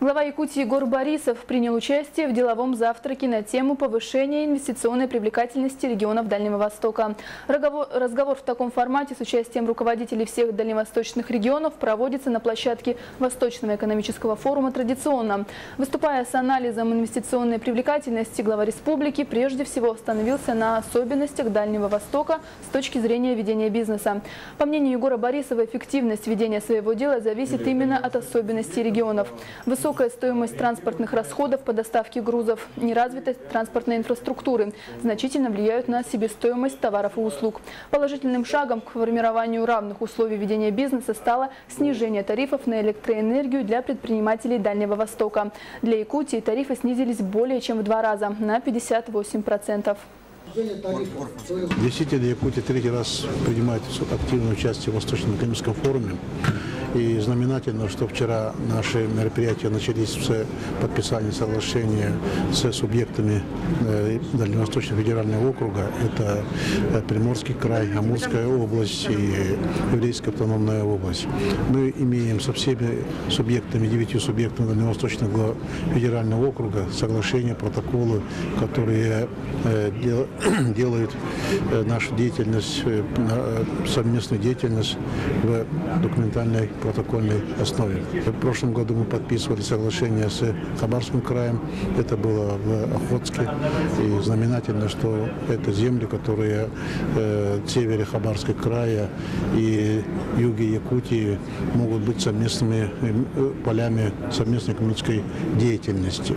Глава Якутии Егор Борисов принял участие в деловом завтраке на тему повышения инвестиционной привлекательности регионов Дальнего Востока. Разговор, в таком формате с участием руководителей всех дальневосточных регионов проводится на площадке Восточного экономического форума традиционно. Выступая с анализом инвестиционной привлекательности, глава республики прежде всего остановился на особенностях Дальнего Востока с точки зрения ведения бизнеса. По мнению Егора Борисова, эффективность ведения своего дела зависит именно от особенностей регионов. Высокая стоимость транспортных расходов по доставке грузов, неразвитость транспортной инфраструктуры значительно влияют на себестоимость товаров и услуг. Положительным шагом к формированию равных условий ведения бизнеса стало снижение тарифов на электроэнергию для предпринимателей Дальнего Востока. Для Якутии тарифы снизились более чем в два раза – на 58%. Действительно, Якутия третий раз принимает активное участие в Восточном экономическом форуме. И знаменательно, что вчера наши мероприятия начались с подписания соглашения с субъектами э, Дальневосточного федерального округа. Это э, Приморский край, Амурская область и Еврейская автономная область. Мы имеем со всеми субъектами, девятью субъектами Дальневосточного федерального округа соглашения, протоколы, которые э, делают нашу деятельность, совместную деятельность в документальной протокольной основе. В прошлом году мы подписывали соглашение с Хабарским краем. Это было в Охотске. И знаменательно, что это земли, которые э, севере Хабарского края и юге Якутии могут быть совместными э, полями совместной экономической деятельности.